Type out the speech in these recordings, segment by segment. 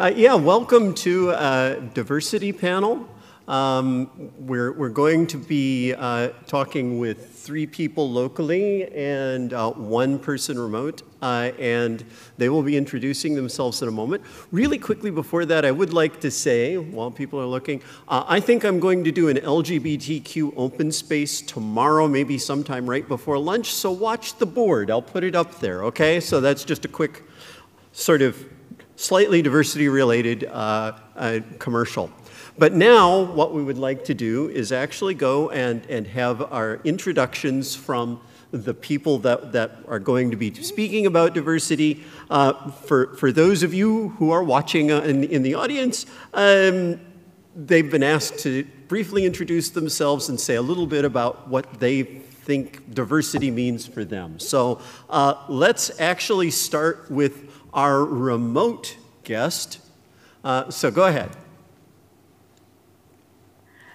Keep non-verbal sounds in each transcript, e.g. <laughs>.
Uh, yeah, welcome to uh, diversity panel. Um, we're, we're going to be uh, talking with three people locally and uh, one person remote, uh, and they will be introducing themselves in a moment. Really quickly before that, I would like to say, while people are looking, uh, I think I'm going to do an LGBTQ open space tomorrow, maybe sometime right before lunch, so watch the board. I'll put it up there, okay? So that's just a quick sort of slightly diversity related uh, uh, commercial. But now what we would like to do is actually go and, and have our introductions from the people that, that are going to be speaking about diversity. Uh, for, for those of you who are watching uh, in, in the audience, um, they've been asked to briefly introduce themselves and say a little bit about what they think diversity means for them. So uh, let's actually start with our remote guest. Uh, so go ahead.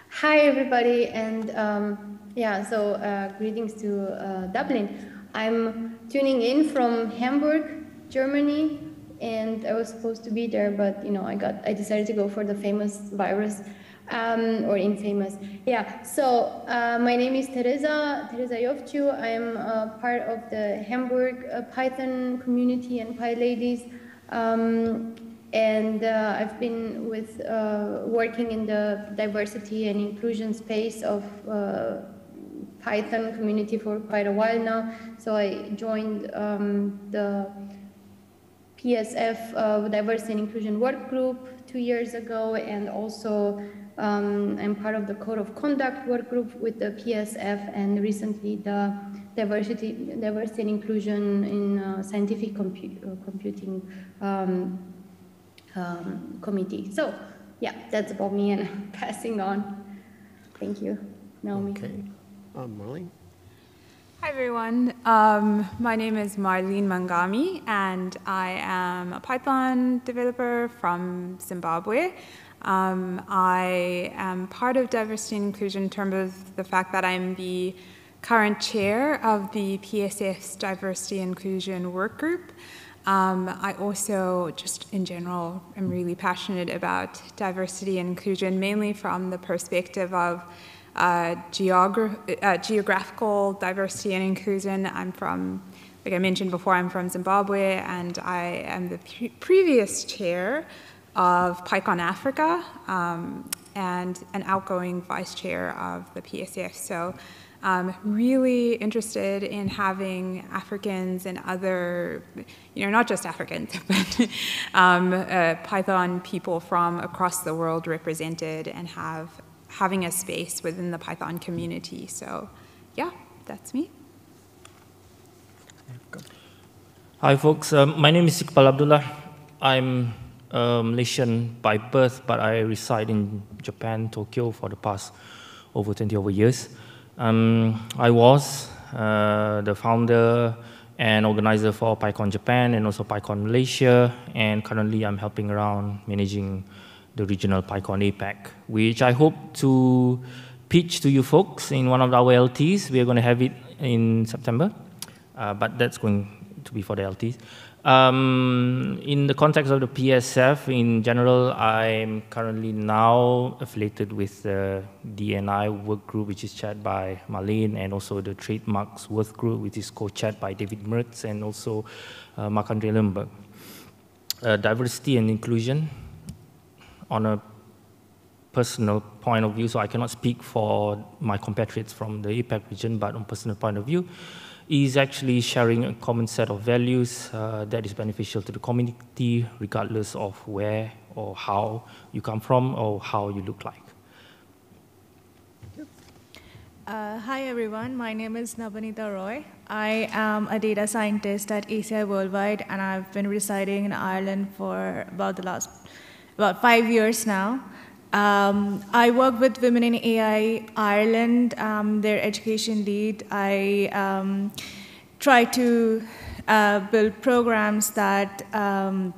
Hi, everybody, and um, yeah, so uh, greetings to uh, Dublin. I'm tuning in from Hamburg, Germany, and I was supposed to be there, but you know, I got I decided to go for the famous virus um, or infamous. Yeah, so uh, my name is Tereza, Tereza Iofciu. I'm uh, part of the Hamburg uh, Python community and PyLadies. Um, and uh, I've been with uh, working in the diversity and inclusion space of Python community for quite a while now. So I joined um, the PSF Diversity and Inclusion Work Group two years ago, and also um, I'm part of the Code of Conduct work group with the PSF, and recently the Diversity, Diversity and Inclusion in uh, Scientific compu uh, Computing um, um, Committee. So, yeah, that's about me, and <laughs> passing on. Thank you, Naomi. Okay, um, Marlene. Hi everyone, um, my name is Marlene Mhangami and I am a Python developer from Zimbabwe. Um, I am part of diversity and inclusion in terms of the fact that I'm the current chair of the PSF's diversity and inclusion work group. Um, I also, just in general, am really passionate about diversity and inclusion, mainly from the perspective of uh, geogra uh, geographical diversity and inclusion. I'm from, like I mentioned before, I'm from Zimbabwe, and I am the pre previous chair of PyCon Africa um, and an outgoing vice chair of the PSF. So um, really interested in having Africans and other, you know, not just Africans, <laughs> but um, uh, Python people from across the world represented and have having a space within the Python community. So yeah, that's me. Hi folks, um, my name is Iqbal Abdullah. I'm uh, Malaysian by birth, but I reside in Japan, Tokyo, for the past over 20 over years. Um, I was uh, the founder and organizer for PyCon Japan and also PyCon Malaysia, and currently I'm helping around managing the regional PyCon APAC, which I hope to pitch to you folks in one of our LTs. We are going to have it in September, uh, but that's going to be for the LTs. Um, in the context of the PSF, in general, I'm currently now affiliated with the DNI work group, which is chaired by Marlene, and also the trademarks work group, which is co-chaired by David Mertz and also uh, Marc-Andre Lemburg. Uh, diversity and inclusion on a personal point of view, so I cannot speak for my compatriots from the APAC region, but on personal point of view, is actually sharing a common set of values uh, that is beneficial to the community, regardless of where or how you come from or how you look like. Uh, hi everyone, my name is Nabanita Roy. I am a data scientist at ACI Worldwide and I've been residing in Ireland for about the last, about five years now. Um, I work with Women in AI Ireland, um, their education lead. I um, try to uh, build programs that, um,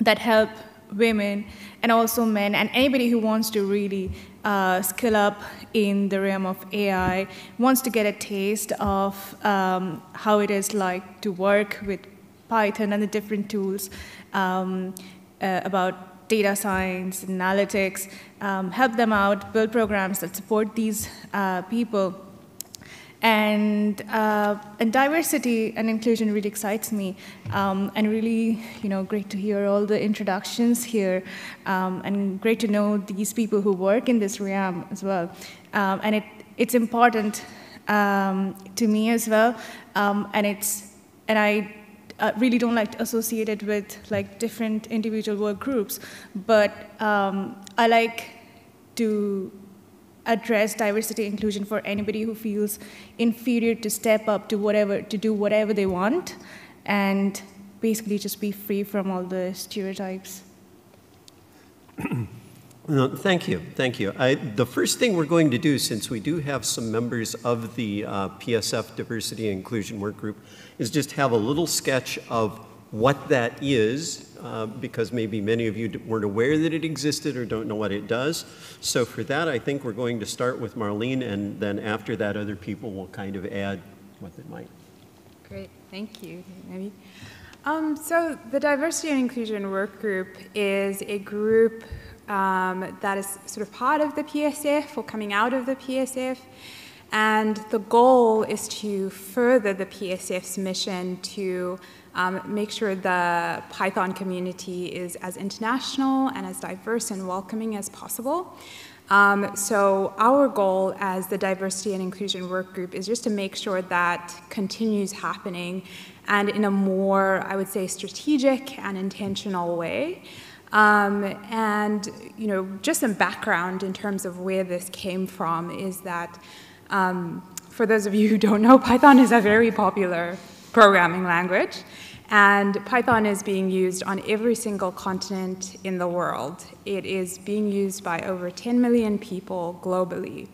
that help women and also men and anybody who wants to really uh, skill up in the realm of AI, wants to get a taste of um, how it is like to work with Python and the different tools um, uh, about data science, analytics, um, help them out, build programs that support these uh, people. And, uh, and diversity and inclusion really excites me, um, and really, you know, great to hear all the introductions here, um, and great to know these people who work in this realm as well. Um, and it, it's important um, to me as well, um, and it's, and I uh, really don't like to associate it with like different individual work groups, but um, I like to address diversity inclusion for anybody who feels inferior to step up to whatever to do whatever they want and basically just be free from all the stereotypes <clears throat> No, thank you, thank you. I, the first thing we're going to do, since we do have some members of the uh, PSF Diversity and Inclusion Work Group, is just have a little sketch of what that is, uh, because maybe many of you weren't aware that it existed or don't know what it does. So for that, I think we're going to start with Marlene, and then after that, other people will kind of add what they might. Great, thank you, Naomi. Um, so the Diversity and Inclusion Work Group is a group um, that is sort of part of the PSF or coming out of the PSF. And the goal is to further the PSF's mission to um, make sure the Python community is as international and as diverse and welcoming as possible. Um, so our goal as the diversity and inclusion work group is just to make sure that continues happening and in a more, I would say, strategic and intentional way. Um, and you know, just some background in terms of where this came from is that, um, for those of you who don't know, <laughs> Python is a very popular programming language, and Python is being used on every single continent in the world. It is being used by over 10 million people globally.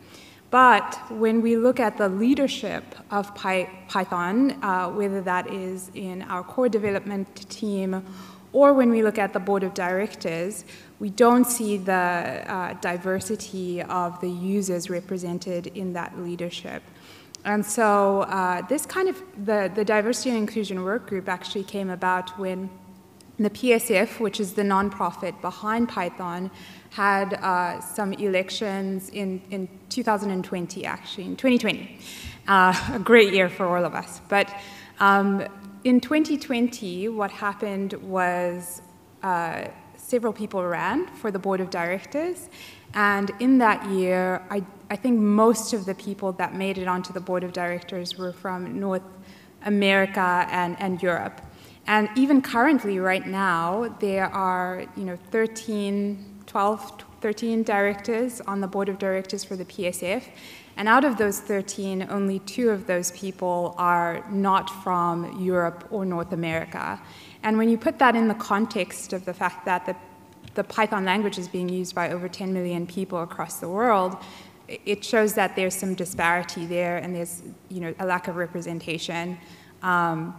But when we look at the leadership of Py Python, uh, whether that is in our core development team or when we look at the board of directors, we don't see the uh, diversity of the users represented in that leadership. And so uh, this kind of, the, the diversity and inclusion work group actually came about when the PSF, which is the nonprofit behind Python, had uh, some elections in, in 2020, actually, in 2020. Uh, <laughs> a great year for all of us. But um, in 2020, what happened was uh, several people ran for the board of directors. And in that year, I, I think most of the people that made it onto the board of directors were from North America and, and Europe. And even currently, right now, there are you know 13, 12, 13 directors on the board of directors for the PSF. And out of those 13, only two of those people are not from Europe or North America. And when you put that in the context of the fact that the, the Python language is being used by over 10 million people across the world, it shows that there's some disparity there and there's you know, a lack of representation. Um,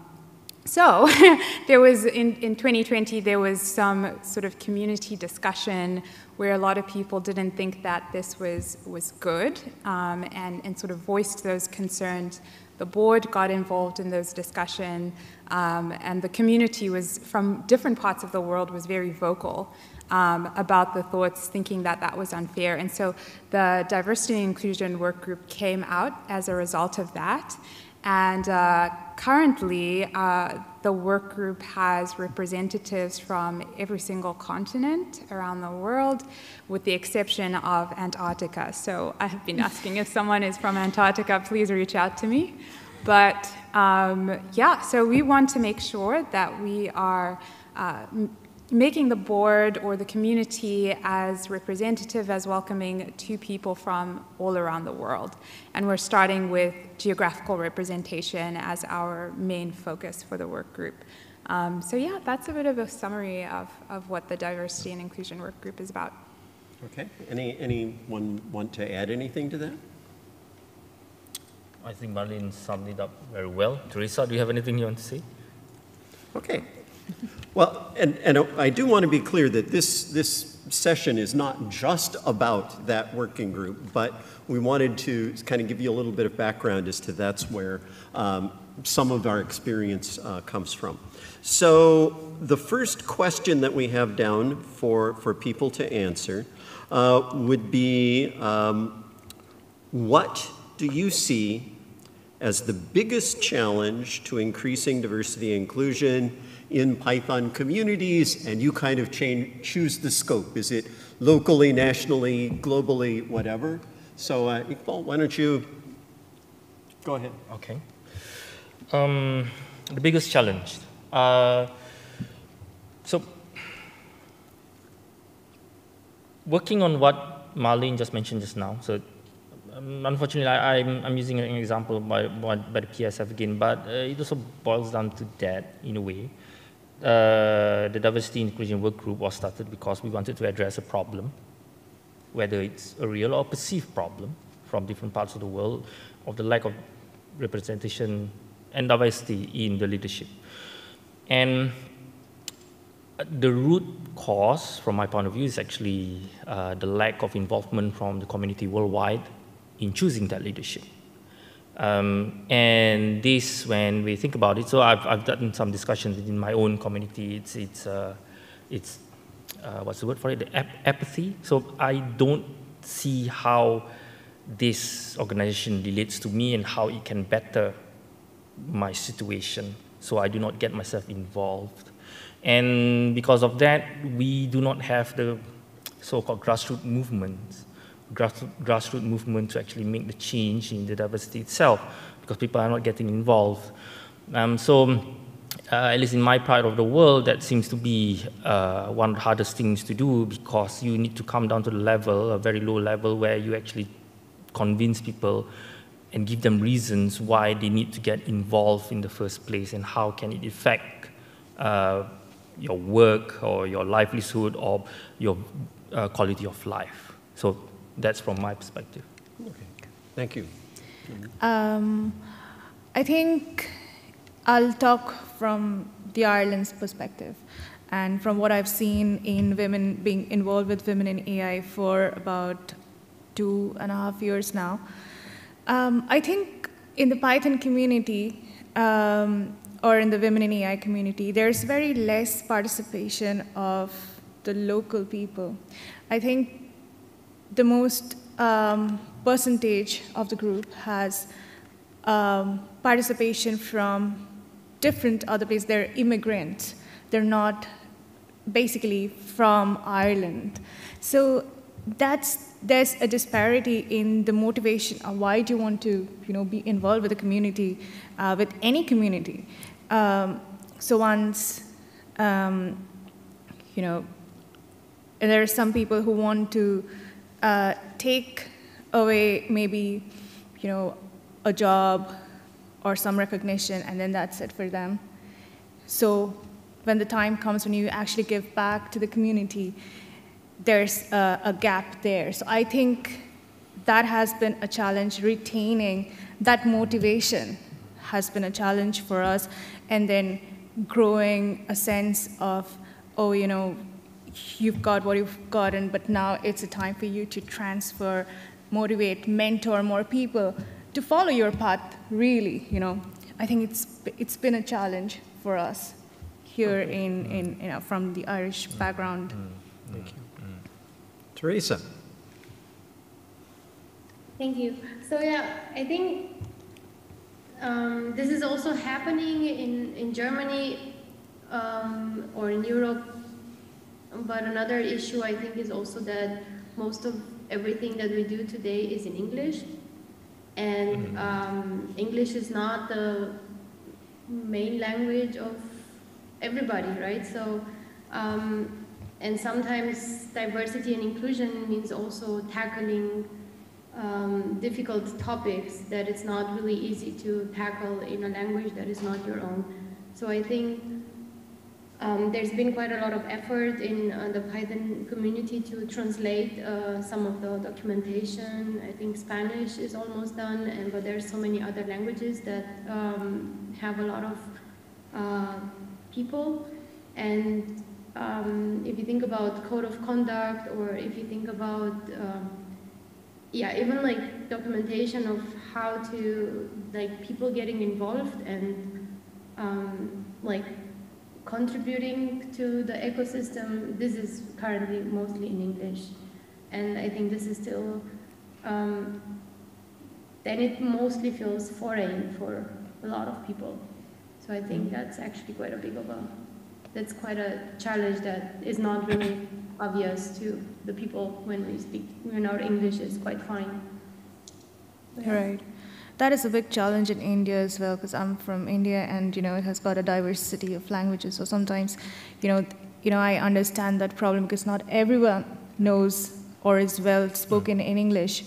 so <laughs> there was in, in 2020 there was some sort of community discussion where a lot of people didn't think that this was was good um, and, and sort of voiced those concerns. The board got involved in those discussions um, and the community was from different parts of the world was very vocal um, about the thoughts, thinking that that was unfair. And so the diversity and inclusion work group came out as a result of that. And uh, currently, uh, the work group has representatives from every single continent around the world, with the exception of Antarctica. So I have been asking if someone is from Antarctica, please reach out to me. But um, yeah, so we want to make sure that we are uh, making the board or the community as representative, as welcoming to people from all around the world. And we're starting with geographical representation as our main focus for the work group. Um, so yeah, that's a bit of a summary of, of what the diversity and inclusion work group is about. Okay. Any, anyone want to add anything to that? I think Marlene summed it up very well. Tereza, do you have anything you want to say? Okay. Well, and, and I do want to be clear that this, this session is not just about that working group, but we wanted to kind of give you a little bit of background as to that's where um, some of our experience uh, comes from. So the first question that we have down for, for people to answer uh, would be, um, what do you see as the biggest challenge to increasing diversity and inclusion in Python communities? And you kind of change, choose the scope. Is it locally, nationally, globally, whatever? So uh, Iqbal, why don't you go ahead? Okay. Um, the biggest challenge. Uh, so, working on what Marlene just mentioned just now. So, um, unfortunately, I, am I'm, I'm using an example by, by, by the PSF again, but uh, it also boils down to that in a way. Uh, the diversity inclusion work group was started because we wanted to address a problem, whether it's a real or perceived problem from different parts of the world, of the lack of representation and diversity in the leadership. And the root cause, from my point of view, is actually uh, the lack of involvement from the community worldwide in choosing that leadership. Um, and this, when we think about it, so I've, I've done some discussions within my own community. It's, it's, uh, it's uh, what's the word for it? The ap apathy. So I don't see how this organization relates to me and how it can better my situation so I do not get myself involved. And because of that, we do not have the so-called grassroots movements, grass, grassroots movement to actually make the change in the diversity itself, because people are not getting involved. Um, so, uh, at least in my part of the world, that seems to be uh, one of the hardest things to do because you need to come down to the level, a very low level, where you actually convince people and give them reasons why they need to get involved in the first place and how can it affect uh, your work or your livelihood or your uh, quality of life. So that's from my perspective. Okay. Thank you. Um, I think I'll talk from the Ireland's perspective and from what I've seen in women being involved with women in AI for about two and a half years now. Um, I think in the Python community, um, or in the women in AI community, there's very less participation of the local people. I think the most um, percentage of the group has um, participation from different other places. They're immigrants. They're not basically from Ireland. So that's there's a disparity in the motivation of why do you want to you know be involved with the community uh, with any community um, so once um, you know there are some people who want to uh, take away maybe you know a job or some recognition and then that's it for them so when the time comes when you actually give back to the community there's a, a gap there. So I think that has been a challenge. Retaining that motivation has been a challenge for us. And then growing a sense of, oh, you know, you've got what you've gotten, but now it's a time for you to transfer, motivate, mentor more people to follow your path, really, you know. I think it's, it's been a challenge for us here in, in, you know, from the Irish background. Mm, thank you. Tereza. Thank you. So yeah, I think um, this is also happening in, in Germany um, or in Europe. But another issue I think is also that most of everything that we do today is in English. And mm-hmm. um, English is not the main language of everybody, right? So um, and sometimes diversity and inclusion means also tackling um, difficult topics that it's not really easy to tackle in a language that is not your own. So I think um, there's been quite a lot of effort in uh, the Python community to translate uh, some of the documentation. I think Spanish is almost done, and but there's so many other languages that um, have a lot of uh, people. And um, if you think about code of conduct or if you think about um, yeah, even like documentation of how to like people getting involved and um, like contributing to the ecosystem. This is currently mostly in English, and I think this is still. Um, then it mostly feels foreign for a lot of people. So I think that's actually quite a big of a, that's quite a challenge that is not really obvious to the people when we speak, when our English is quite fine. Right. That is a big challenge in India as well, because I'm from India, and you know it has got a diversity of languages. So sometimes, you know, you know I understand that problem because not everyone knows or is well spoken in English,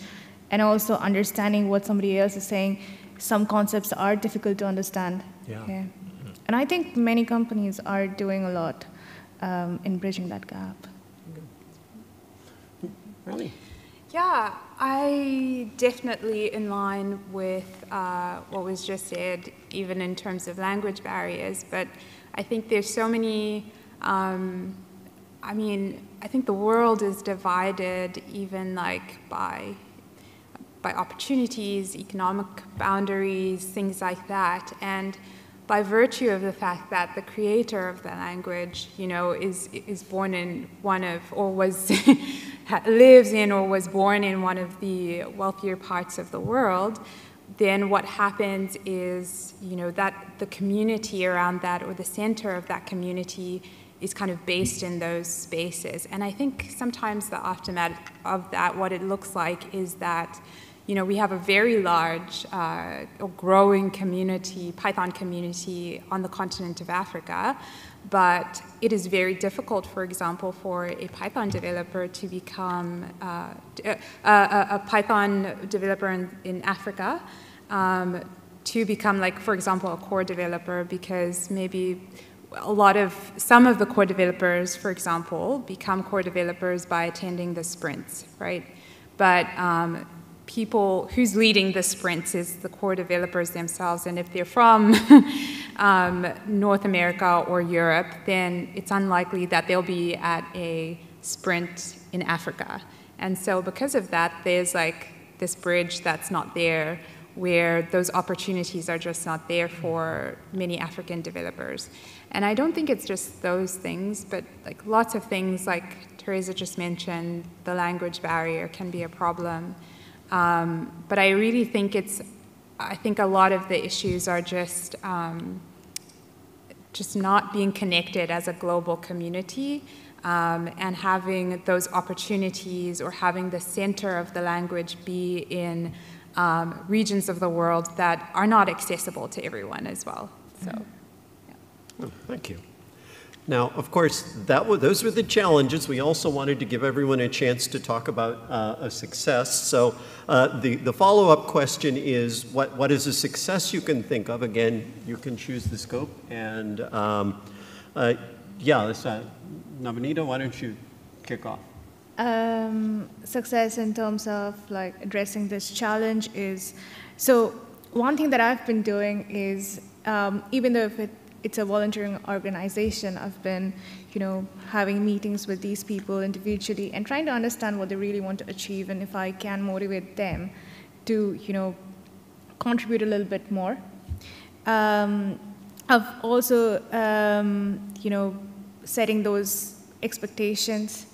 and also understanding what somebody else is saying. Some concepts are difficult to understand. Yeah. And I think many companies are doing a lot um, in bridging that gap. Really? Yeah, I definitely in line with uh, what was just said, even in terms of language barriers. But I think there's so many. Um, I mean, I think the world is divided even like by by opportunities, economic boundaries, things like that, and by virtue of the fact that the creator of the language, you know, is, is born in one of, or was, <laughs> lives in or was born in one of the wealthier parts of the world, then what happens is, you know, that the community around that or the center of that community is kind of based in those spaces. And I think sometimes the aftermath of that, what it looks like is that you know, we have a very large, uh, growing community, Python community on the continent of Africa, but it is very difficult, for example, for a Python developer to become uh, a, a, a, Python developer in, in Africa um, to become, like, for example, a core developer because maybe a lot of some of the core developers, for example, become core developers by attending the sprints, right? But um, people who's leading the sprints is the core developers themselves. And if they're from <laughs> um, North America or Europe, then it's unlikely that they'll be at a sprint in Africa. And so because of that, there's like this bridge that's not there where those opportunities are just not there for many African developers. And I don't think it's just those things, but like lots of things like Tereza just mentioned, the language barrier can be a problem. Um, but I really think it's, I think a lot of the issues are just, um, just not being connected as a global community um, and having those opportunities or having the center of the language be in um, regions of the world that are not accessible to everyone as well. So, yeah. oh, thank you. Now, of course, that those were the challenges. We also wanted to give everyone a chance to talk about uh, a success. So uh, the, the follow-up question is, what, what is a success you can think of? Again, you can choose the scope. And um, uh, yeah, this, uh, Nabanita, why don't you kick off? Um, success in terms of like addressing this challenge is, so one thing that I've been doing is, um, even though if it it's a volunteering organization. I've been, you know, having meetings with these people individually and trying to understand what they really want to achieve and if I can motivate them to, you know, contribute a little bit more. Um, I've also, um, you know, setting those expectations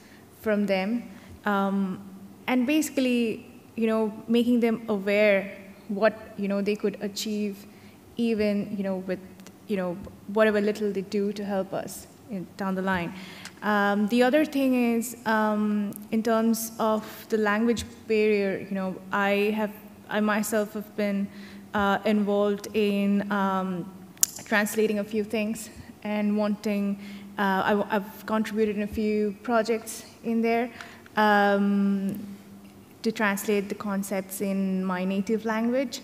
from them um, and basically, you know, making them aware what, you know, they could achieve even, you know, with you know, whatever little they do to help us in, down the line. Um, the other thing is, um, in terms of the language barrier, you know, I have, I myself have been uh, involved in um, translating a few things and wanting, uh, I, have contributed in a few projects in there um, to translate the concepts in my native language.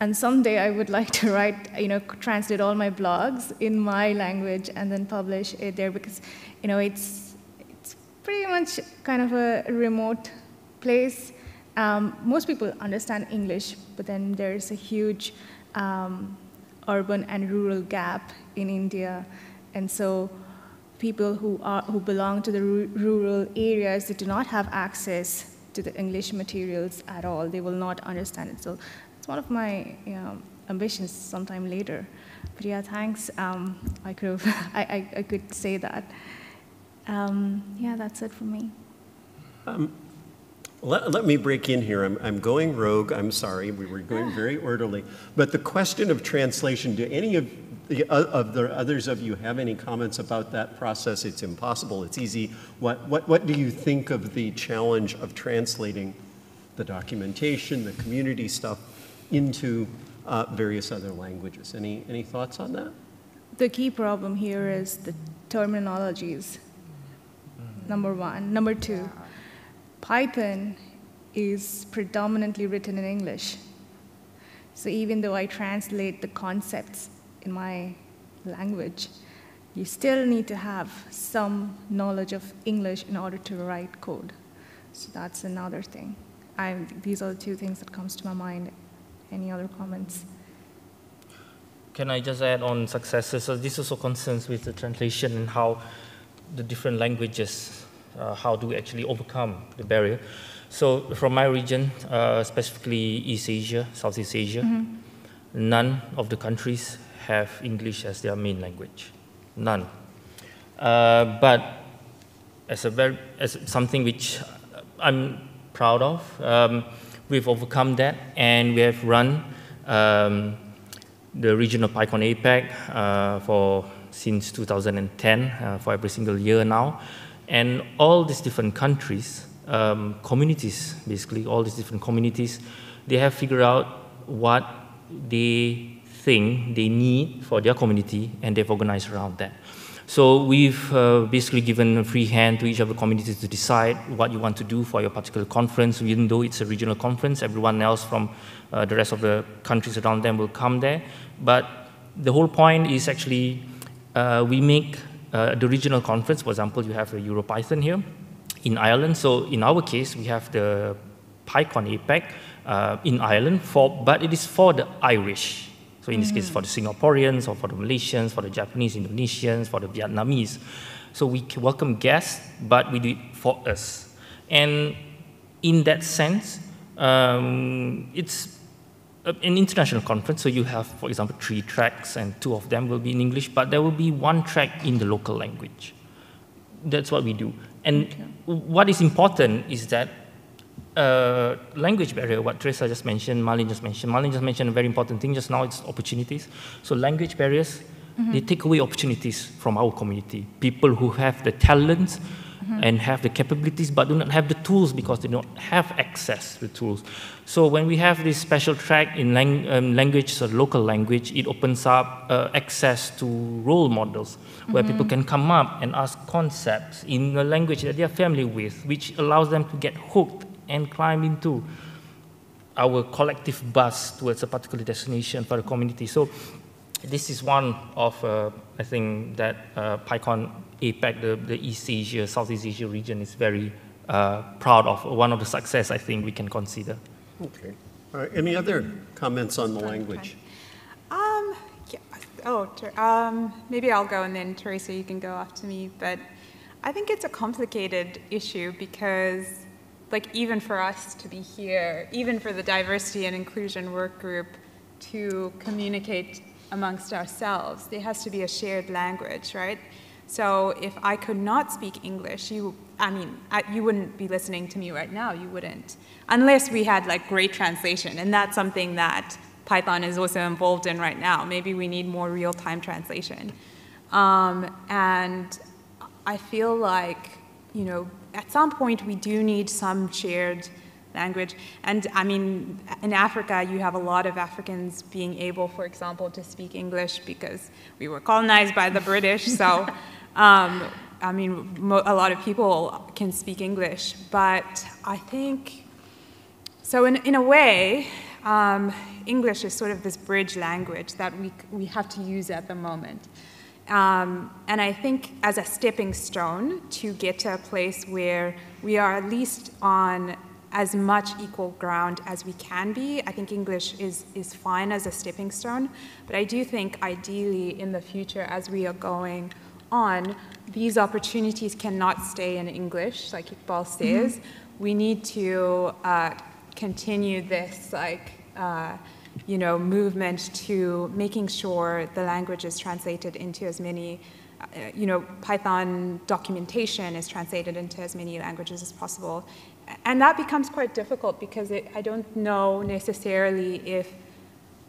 And someday I would like to write, you know, translate all my blogs in my language and then publish it there because, you know, it's, it's pretty much kind of a remote place. Um, most people understand English, but then there's a huge um, urban and rural gap in India. And so people who, are, who belong to the rural areas that do not have access to the English materials at all. They will not understand it. So one of my you know, ambitions sometime later. But yeah, thanks. Um, I, could have, <laughs> I, I, I, could say that. Um, yeah, that's it for me. Um, let, let, me break in here. I'm, I'm going rogue. I'm sorry. We were going very <laughs> orderly. But the question of translation, do any of the, of the others of you have any comments about that process? It's impossible. It's easy. What, what, what do you think of the challenge of translating the documentation, the community stuff into uh, various other languages? Any, any thoughts on that? The key problem here is the terminologies, number one. Number two, Python is predominantly written in English. So even though I translate the concepts in my language, you still need to have some knowledge of English in order to write code. So that's another thing. I, these are the two things that comes to my mind. Any other comments? Can I just add on successes? So this also concerns with the translation and how the different languages, uh, how do we actually overcome the barrier? So from my region, uh, specifically East Asia, Southeast Asia, mm -hmm. none of the countries have English as their main language. None. Uh, but as, a very, as something which I'm proud of, um, we've overcome that and we have run um, the regional PyCon APAC uh, for since 2010 uh, for every single year now. And all these different countries, um, communities, basically, all these different communities, they have figured out what they think they need for their community, and they've organized around that. So we've uh, basically given a free hand to each of the communities to decide what you want to do for your particular conference, even though it's a regional conference. Everyone else from uh, the rest of the countries around them will come there. But the whole point is actually uh, we make uh, the regional conference, for example, you have a EuroPython here in Ireland. So in our case, we have the PyCon APAC uh, in Ireland, for, but it is for the Irish. So in this case, for the Singaporeans or for the Malaysians, for the Japanese, Indonesians, for the Vietnamese. So we welcome guests, but we do it for us. And in that sense, um, it's an international conference. So you have, for example, three tracks, and two of them will be in English, but there will be one track in the local language. That's what we do. And okay. what is important is that uh, language barrier, what Tereza just mentioned, Marlene just mentioned. Marlene just mentioned a very important thing just now, it's opportunities. So language barriers, mm-hmm. they take away opportunities from our community. People who have the talents mm-hmm. and have the capabilities but do not have the tools because they don't have access to the tools. So when we have this special track in lang- um, language, so local language, it opens up uh, access to role models where mm-hmm. people can come up and ask concepts in a language that they are familiar with, which allows them to get hooked and climb into our collective bus towards a particular destination for the community. So this is one of, uh, I think, that uh, PyCon APAC, the, the East Asia, Southeast Asia region is very uh, proud of. One of the success I think we can consider. Okay. All right. Any other comments on the language? Um, yeah. Oh, um, maybe I'll go and then Tereza, you can go after me. But I think it's a complicated issue because like even for us to be here, even for the diversity and inclusion work group to communicate amongst ourselves, there has to be a shared language, right? So if I could not speak English, you, I mean, I, you wouldn't be listening to me right now, you wouldn't. Unless we had like great translation, and that's something that Python is also involved in right now. Maybe we need more real-time translation. Um, and I feel like, you know, at some point we do need some shared language. And I mean, in Africa, you have a lot of Africans being able, for example, to speak English because we were colonized by the British. So, <laughs> um, I mean, a lot of people can speak English. But I think, so in, in a way, um, English is sort of this bridge language that we, we have to use at the moment. Um, and I think as a stepping stone to get to a place where we are at least on as much equal ground as we can be, I think English is, is fine as a stepping stone. But I do think ideally in the future, as we are going on, these opportunities cannot stay in English, like Iqbal says. Mm-hmm. we need to uh, continue this like uh, you know movement to making sure the language is translated into as many uh, you know Python documentation is translated into as many languages as possible, and that becomes quite difficult because it, I don't know necessarily if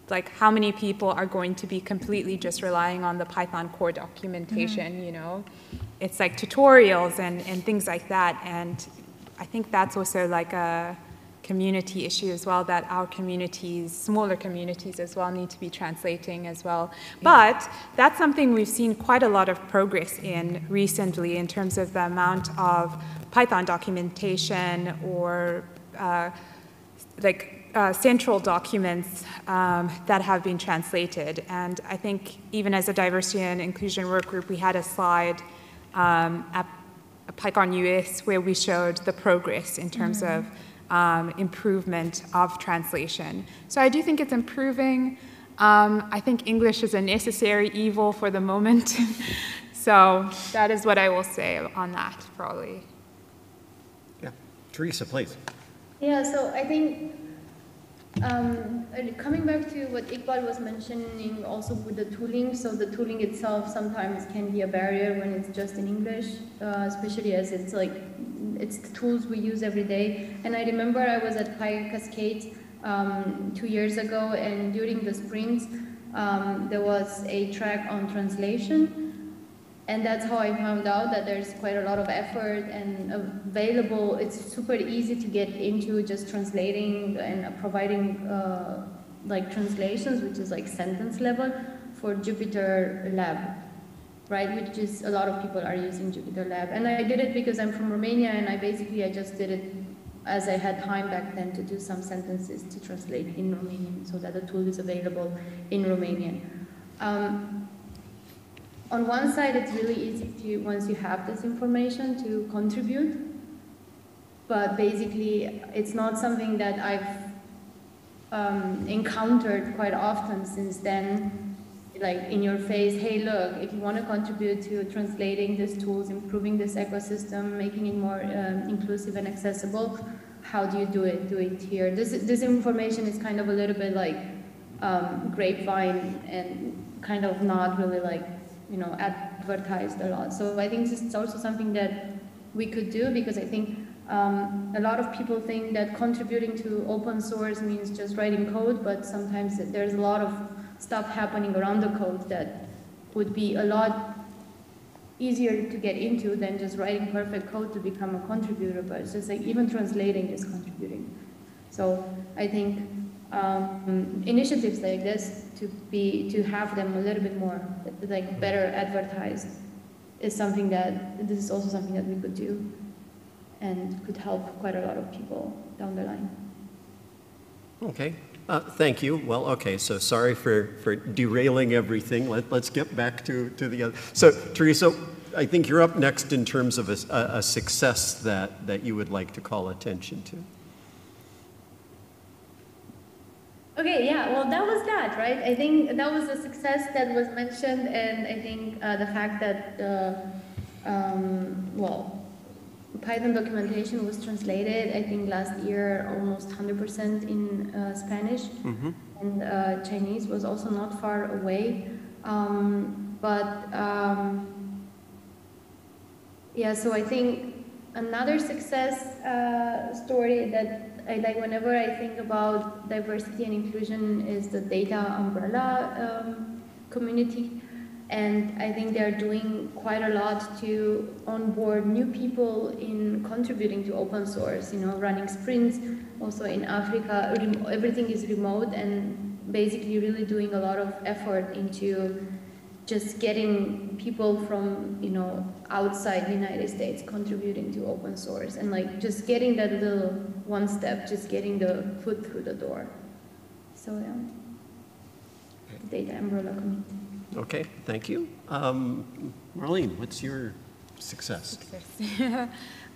like how many people are going to be completely just relying on the Python core documentation, mm-hmm. you know? It's like tutorials and, and things like that. And I think that's also like a community issue as well that our communities, smaller communities as well, need to be translating as well. But that's something we've seen quite a lot of progress in recently in terms of the amount of Python documentation or uh, like uh, central documents um, that have been translated. And I think even as a diversity and inclusion work group, we had a slide um, at PyCon US where we showed the progress in terms mm-hmm. of um, improvement of translation. So I do think it's improving. Um, I think English is a necessary evil for the moment. <laughs> so that is what I will say on that, probably. Yeah. Tereza, please. Yeah, so I think um, coming back to what Iqbal was mentioning also with the tooling, so the tooling itself sometimes can be a barrier when it's just in English, uh, especially as it's like, it's the tools we use every day. And I remember I was at PyCascade um, two years ago and during the sprints, um, there was a track on translation and that's how I found out that there's quite a lot of effort and available. It's super easy to get into just translating and providing uh, like translations, which is like sentence level for Jupyter Lab, right? Which is a lot of people are using Jupyter Lab. And I did it because I'm from Romania and I basically, I just did it as I had time back then to do some sentences to translate in Romanian so that the tool is available in Romanian. Um, on one side, it's really easy to, once you have this information, to contribute. But basically, it's not something that I've um, encountered quite often since then. Like in your face, hey, look, if you want to contribute to translating these tools, improving this ecosystem, making it more um, inclusive and accessible, how do you do it? Do it here. This, this information is kind of a little bit like um, grapevine and kind of not really like you know, advertised a lot. So I think this is also something that we could do because I think um, a lot of people think that contributing to open source means just writing code, but sometimes there's a lot of stuff happening around the code that would be a lot easier to get into than just writing perfect code to become a contributor, but it's just like even translating is contributing. So I think um, initiatives like this to be to have them a little bit more like better advertised is something that this is also something that we could do and could help quite a lot of people down the line. Okay, uh, thank you. Well, okay, so sorry for, for derailing everything. Let, let's get back to, to the other. So, Tereza, I think you're up next in terms of a, a success that, that you would like to call attention to. Okay, yeah, well, that was that, right? I think that was a success that was mentioned, and I think uh, the fact that, uh, um, well, Python documentation was translated, I think last year almost 100% in uh, Spanish, mm-hmm. and uh, Chinese was also not far away. Um, but um, yeah, so I think another success uh, story that I, like whenever I think about diversity and inclusion is the data umbrella um, community. And I think they're doing quite a lot to onboard new people in contributing to open source, you know, running sprints. Also in Africa, everything is remote and basically really doing a lot of effort into just getting people from you know outside the United States contributing to open source and like just getting that little one step, just getting the foot through the door. So yeah, data umbrella community. Okay, thank you. Um, Marlene, what's your success? success. <laughs>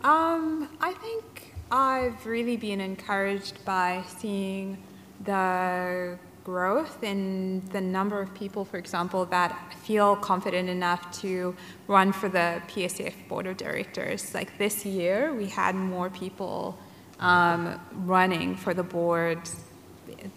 um, I think I've really been encouraged by seeing the growth in the number of people, for example, that feel confident enough to run for the PSF board of directors. Like this year, we had more people um, running for the board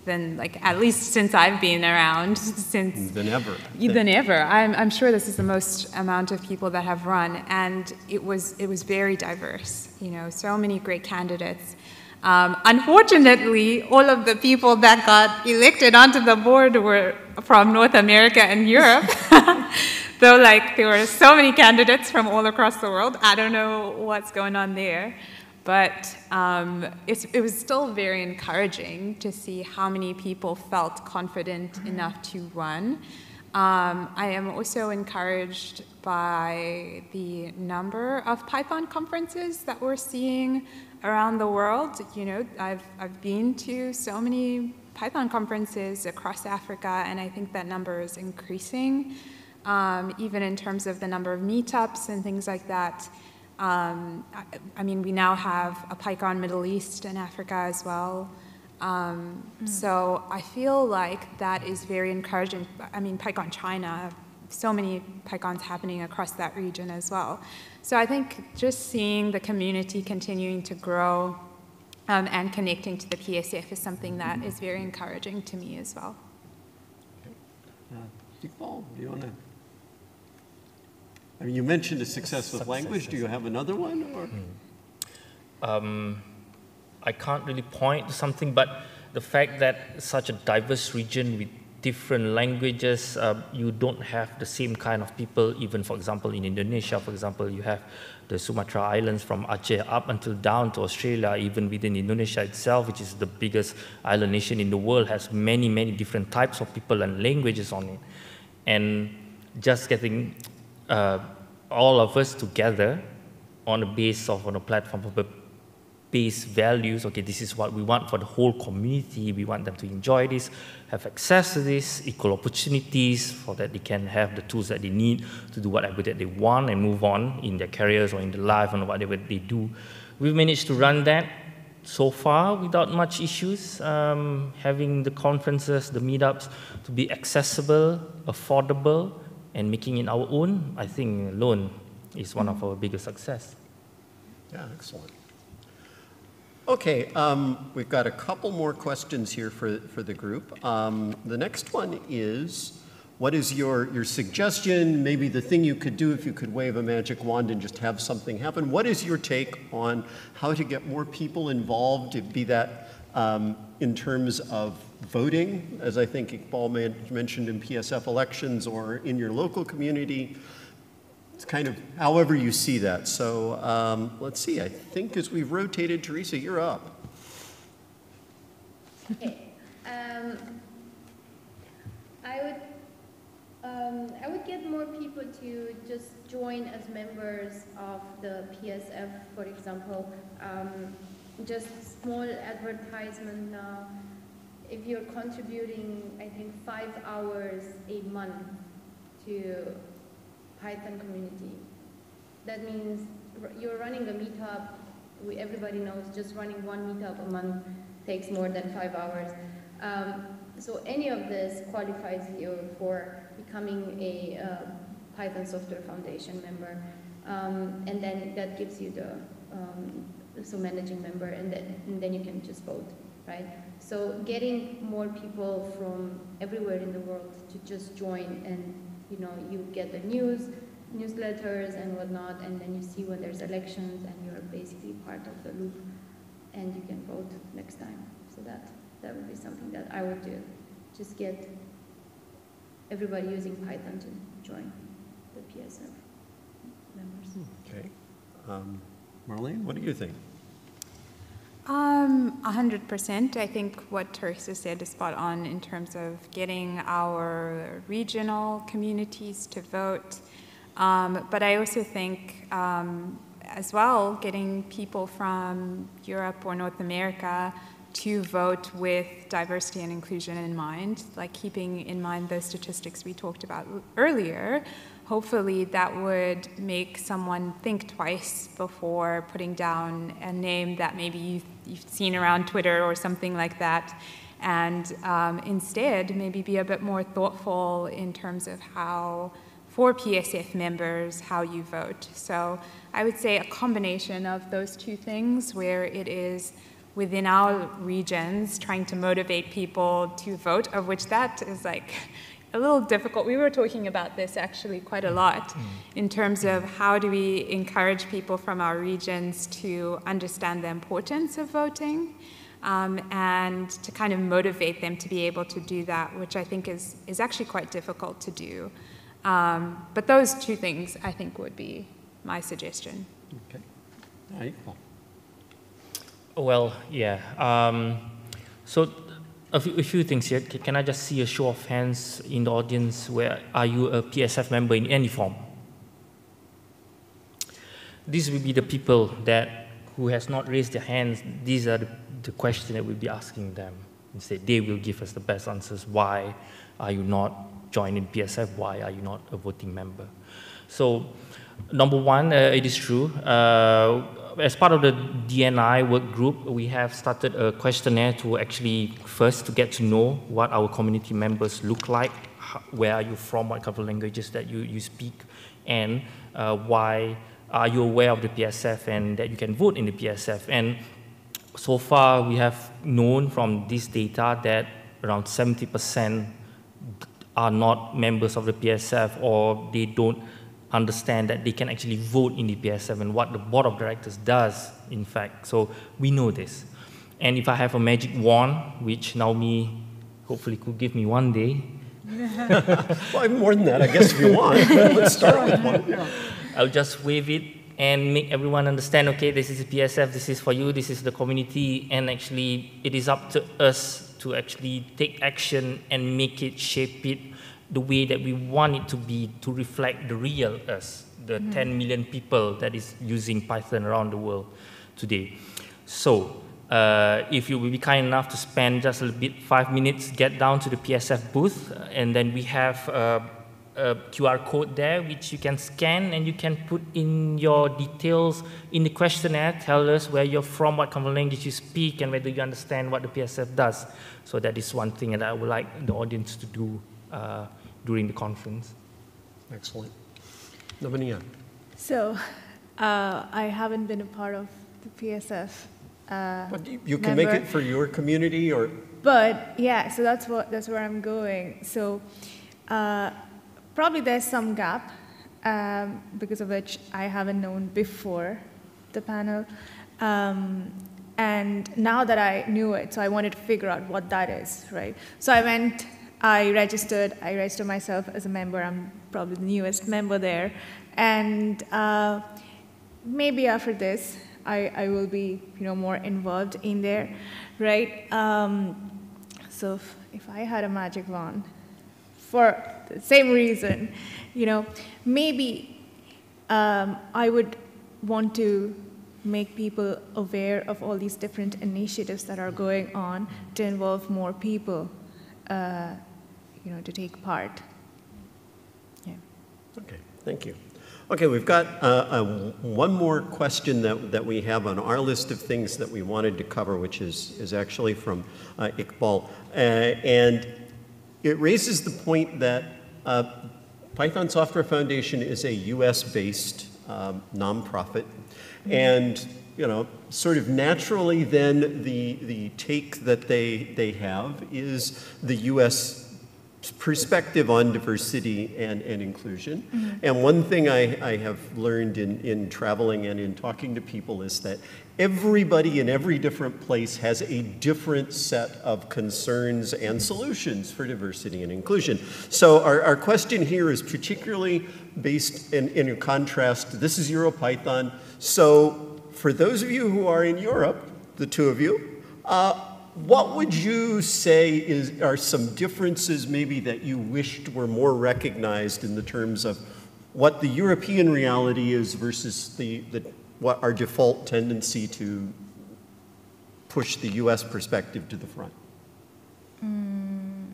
than like at least since I've been around <laughs> since Than ever. than ever. I'm, I'm sure this is the most amount of people that have run, and it was it was very diverse. You know, so many great candidates. Um, unfortunately, all of the people that got elected onto the board were from North America and Europe. <laughs> <laughs> Though, like, there were so many candidates from all across the world. I don't know what's going on there. But um, it was still very encouraging to see how many people felt confident enough to run. Um, I am also encouraged by the number of Python conferences that we're seeing around the world. You know, I've, I've been to so many Python conferences across Africa, and I think that number is increasing, um, even in terms of the number of meetups and things like that. Um, I, I, mean, we now have a PyCon Middle East and Africa as well. Um, mm. So I feel like that is very encouraging. I mean, PyCon China, so many PyCons happening across that region as well. So I think just seeing the community continuing to grow um, and connecting to the PSF is something that is very encouraging to me as well. Okay. Uh, do you want to? I mean, you mentioned a success with language. Do you have another one? Or? Hmm. Um, I can't really point to something, but the fact that such a diverse region with different languages, uh, you don't have the same kind of people, even for example in Indonesia, for example, you have the Sumatra Islands from Aceh up until down to Australia, even within Indonesia itself, which is the biggest island nation in the world, has many, many different types of people and languages on it. And just getting uh, all of us together on a base of on a platform of base values. Okay, this is what we want for the whole community. We want them to enjoy this, have access to this, equal opportunities, for that they can have the tools that they need to do whatever that they want and move on in their careers or in their life and whatever they do. We've managed to run that so far without much issues, um, having the conferences, the meetups to be accessible, affordable, and making it our own, I think alone is one of our biggest success. Yeah, excellent. Okay, um, we've got a couple more questions here for, for the group. Um, the next one is, what is your, your suggestion, maybe the thing you could do if you could wave a magic wand and just have something happen? What is your take on how to get more people involved, be that um, in terms of voting, as I think Iqbal mentioned in PSF elections or in your local community. It's kind of however you see that. So um, let's see, I think as we've rotated, Tereza, you're up. Okay. Um, I would um, I would get more people to just join as members of the PSF, for example. Um, just small advertisement if you're contributing, I think, five hours a month to Python community, that means you're running a meetup. We, everybody knows just running one meetup a month takes more than five hours. Um, so any of this qualifies you for becoming a uh, Python Software Foundation member. Um, and then that gives you the um, so managing member, and then, and then you can just vote, right? So getting more people from everywhere in the world to just join and, you know, you get the news, newsletters and whatnot, and then you see when there's elections and you're basically part of the loop and you can vote next time. So that, that would be something that I would do. Just get everybody using Python to join the PSF members. Okay. Um, Marlene, what do you think? Um, 100%. I think what Tereza said is spot on in terms of getting our regional communities to vote. Um, but I also think, um, as well, getting people from Europe or North America to vote with diversity and inclusion in mind, like keeping in mind those statistics we talked about earlier hopefully that would make someone think twice before putting down a name that maybe you've, you've, seen around Twitter or something like that. and um, instead maybe be a bit more thoughtful in terms of how, for PSF members, how you vote. So I would say a combination of those two things where it is within our regions trying to motivate people to vote, of which that is like a little difficult. We were talking about this actually quite a lot mm. in terms of how do we encourage people from our regions to understand the importance of voting um, and to kind of motivate them to be able to do that, which I think is, is actually quite difficult to do. Um, but those two things, I think, would be my suggestion. Okay. All right. Well, yeah. Um, so a few, a few, things here. Can I just see a show of hands in the audience? Where are you a PSF member in any form? These will be the people that who has not raised their hands. These are the, the questions that we'll be asking them. Instead, they will give us the best answers. Why are you not joining PSF? Why are you not a voting member? So, number one, uh, it is true. Uh, as part of the DNI work group, we have started a questionnaire to actually first to get to know what our community members look like, how, where are you from, what kind of languages that you, you speak, and uh, why are you aware of the PSF and that you can vote in the PSF. And so far, we have known from this data that around 70% are not members of the PSF or they don't understand that they can actually vote in the PSF and what the board of directors does, in fact. So we know this. And if I have a magic wand, which Naomi hopefully could give me one day. <laughs> well, more than that, I guess, if you want. <laughs> Let's start with one. Yeah. I'll just wave it and make everyone understand okay, this is the PSF, this is for you, this is the community, and actually, it is up to us to actually take action and make it, shape it the way that we want it to be to reflect the real us, the mm. 10 million people that is using Python around the world today. So, uh, if you will be kind enough to spend just a little bit, five minutes, get down to the PSF booth, uh, and then we have uh, a QR code there which you can scan and you can put in your details in the questionnaire. Tell us where you're from, what kind of language you speak, and whether you understand what the PSF does. So that is one thing that I would like the audience to do uh, during the conference. Excellent. Nabanita. So, uh, I haven't been a part of the PSF. Uh, but you can member. make it for your community, or. But yeah, so that's what that's where I'm going. So, uh, probably there's some gap um, because of which I haven't known before the panel. Um, and now that I knew it, so I wanted to figure out what that is, right? So I went I registered, I registered myself as a member. I'm probably the newest member there. And uh, maybe after this, I, I will be you know, more involved in there, right? Um, so if, if I had a magic wand, for the same reason, you know, maybe um, I would want to make people aware of all these different initiatives that are going on to involve more people uh, you know, to take part. Yeah. Okay, thank you. Okay, we've got uh, uh, one more question that, that we have on our list of things that we wanted to cover, which is, is actually from uh, Iqbal. Uh, and it raises the point that uh, Python Software Foundation is a US-based um, nonprofit. And you know, sort of naturally then the, the take that they, they have is the US perspective on diversity and, and inclusion. Mm -hmm. And one thing I, I have learned in, in traveling and in talking to people is that everybody in every different place has a different set of concerns and solutions for diversity and inclusion. So our, our question here is particularly based in, in a contrast. This is EuroPython. So for those of you who are in Europe, the two of you, uh, what would you say is, are some differences maybe that you wished were more recognized in the terms of what the European reality is versus the, the, what our default tendency to push the US perspective to the front? Mm.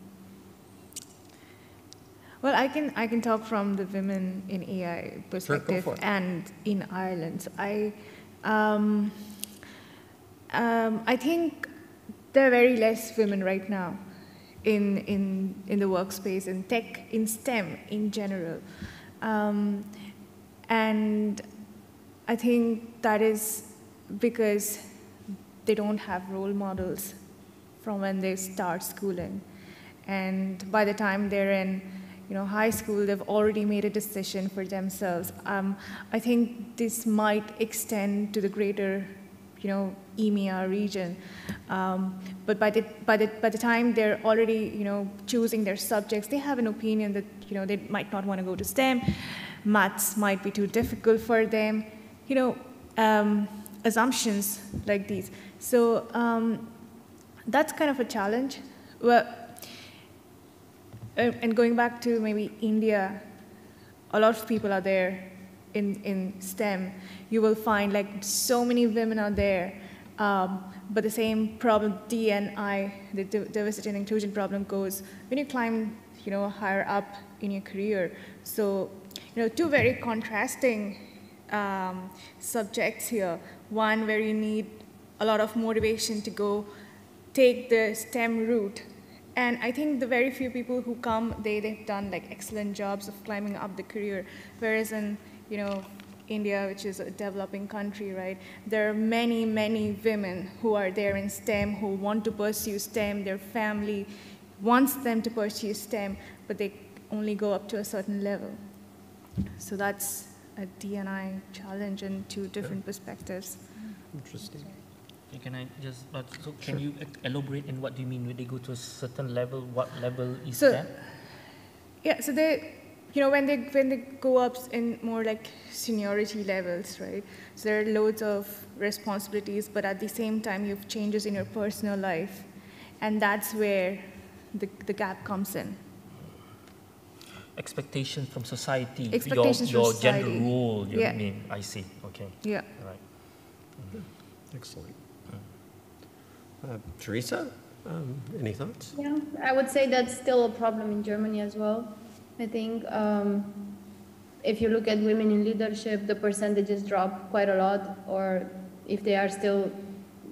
Well, I can, I can talk from the women in AI perspective sure, and in Ireland. I, um, um, I think there are very less women right now in, in, in the workspace, in tech, in STEM in general. Um, and I think that is because they don't have role models from when they start schooling. And by the time they're in you know, high school, they've already made a decision for themselves. Um, I think this might extend to the greater you know, EMEA region. Um, but by the, by, the, by the time they're already, you know, choosing their subjects, they have an opinion that, you know, they might not want to go to STEM. Maths might be too difficult for them. You know, um, assumptions like these. So um, that's kind of a challenge. Well, and going back to maybe India, a lot of people are there in, in STEM, you will find like so many women are there. Um, but the same problem, DNI, the diversity and inclusion problem goes when you climb, you know, higher up in your career. So, you know, two very contrasting um, subjects here. One where you need a lot of motivation to go take the STEM route and I think the very few people who come, they, they've done like excellent jobs of climbing up the career. Whereas in you know, India, which is a developing country, right? There are many, many women who are there in STEM who want to pursue STEM. Their family wants them to pursue STEM, but they only go up to a certain level. So that's a DNI challenge in two different perspectives. Interesting. Can I just, so can you elaborate in what do you mean when they go to a certain level? What level is so, that? Yeah, so they, you know, when they, when they go up in more like seniority levels, right? So there are loads of responsibilities, but at the same time, you have changes in your personal life. And that's where the, the gap comes in. Expectations from society, Expectations your, your from society. gender role, you yeah. mean, I see, okay. Yeah. All right. Mm-hmm. Excellent. Uh, Tereza, um, any thoughts? Yeah, I would say that's still a problem in Germany as well. I think um, if you look at women in leadership, the percentages drop quite a lot, or if they are still